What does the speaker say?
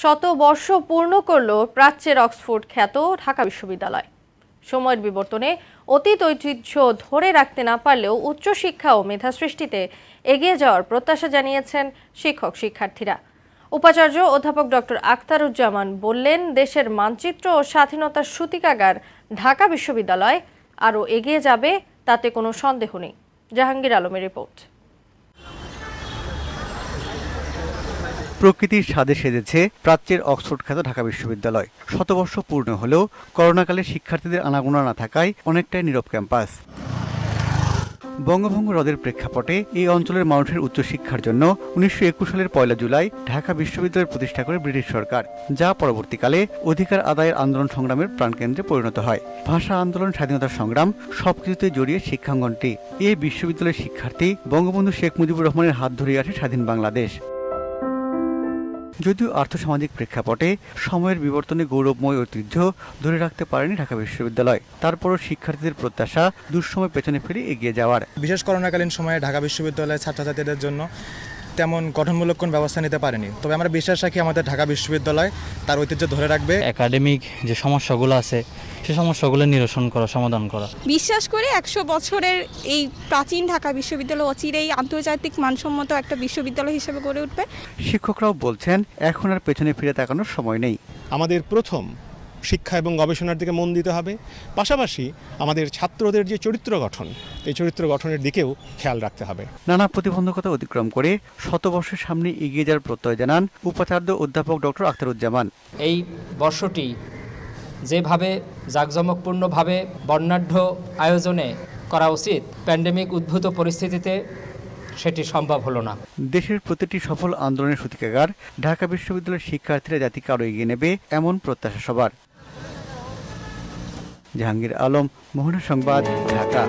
শত বর্ষ পূর্ণ করল প্রাচ্যের অক্সফোর্ড খ্যাত ঢাকা বিশ্ববিদ্যালয়। সময়ের বিবর্তনে অতীত ঐতিহ্য ধরে রাখতে না পারলেও উচ্চশিক্ষা ও মেধা সৃষ্টিতে এগিয়ে যাওয়ার প্রত্যাশা জানিয়েছেন শিক্ষক শিক্ষার্থীরা। উপাচার্য অধ্যাপক ডক্টর আখতারুজ্জামান বললেন, দেশের মানচিত্র ও স্বাধীনতার সূতিকাগার ঢাকা বিশ্ববিদ্যালয় আরও এগিয়ে যাবে, তাতে কোনো সন্দেহ নেই। জাহাঙ্গীর আলমের রিপোর্ট। প্রকৃতির স্বাদে সেজেছে প্রাচ্যের অক্সফোর্ড খ্যাত ঢাকা বিশ্ববিদ্যালয়। শতবর্ষ পূর্ণ হলেও করোনাকালে শিক্ষার্থীদের আনাগোনা না থাকায় অনেকটাই নীরব ক্যাম্পাস। বঙ্গভঙ্গ হ্রদের প্রেক্ষাপটে এই অঞ্চলের মানুষের উচ্চশিক্ষার জন্য উনিশশো একুশ সালের পয়লা জুলাই ঢাকা বিশ্ববিদ্যালয় প্রতিষ্ঠা করে ব্রিটিশ সরকার, যা পরবর্তীকালে অধিকার আদায়ের আন্দোলন সংগ্রামের প্রাণকেন্দ্রে পরিণত হয়। ভাষা আন্দোলন, স্বাধীনতা সংগ্রাম সবকিছুতে জড়িয়ে শিক্ষাঙ্গনটি। এই বিশ্ববিদ্যালয়ের শিক্ষার্থী বঙ্গবন্ধু শেখ মুজিবুর রহমানের হাত ধরে আসে স্বাধীন বাংলাদেশ। যদিও আর্থসামাজিক প্রেক্ষাপটে সময়ের বিবর্তনে গৌরবময় ঐতিহ্য ধরে রাখতে পারেনি ঢাকা বিশ্ববিদ্যালয়। তারপরও শিক্ষার্থীদের প্রত্যাশা দুঃসময় পেছনে ফিরে এগিয়ে যাওয়ার। বিশেষ করোনাকালীন সময়ে ঢাকা বিশ্ববিদ্যালয়ের ছাত্রছাত্রীদের জন্য তেমন গঠনমূলক কোন ব্যবস্থা নিতে পারেনি। তবে আমরা বিশ্বাস রাখি আমাদের ঢাকা বিশ্ববিদ্যালয় তার ঐতিহ্য ধরে রাখবে। একাডেমিক যে সমস্যাগুলো আছে সে সমস্যাগুলো নিরসন করা সমাধান করা। বিশ্বাস করে একশো বছরের এই প্রাচীন ঢাকা বিশ্ববিদ্যালয় অচিরেই আন্তর্জাতিক মানসম্মত একটা বিশ্ববিদ্যালয় হিসেবে গড়ে উঠবে। শিক্ষকরাও বলছেন এখন আর পেছনে ফিরে তাকানোর সময় নেই। আমাদের প্রথম শিক্ষা এবং গবেষণার দিকে মন দিতে হবে। পাশাপাশি আমাদের ছাত্রদের যে চরিত্র গঠন এই চরিত্র গঠনের দিকেও খেয়াল রাখতে হবে। নানা প্রতিবন্ধকতা অতিক্রম করে শতবর্ষের সামনে এগিয়ে যাওয়ার প্রত্যয় জানান উপাচার্য অধ্যাপক ডক্টর আখতারুজ্জামান। এই বর্ষটি যেভাবে জাঁকজমকপূর্ণভাবে বর্ণাঢ্য আয়োজনে করা উচিত প্যান্ডেমিক উদ্ভূত পরিস্থিতিতে সেটি সম্ভব হলো না। দেশের প্রতিটি সফল আন্দোলনের সূতিকাগার ঢাকা বিশ্ববিদ্যালয়ের শিক্ষার্থীরা জাতিকে আরও এগিয়ে নেবে এমন প্রত্যাশা সবার। জাহাঙ্গীর আলম মোহনা সংবাদ ঢাকা।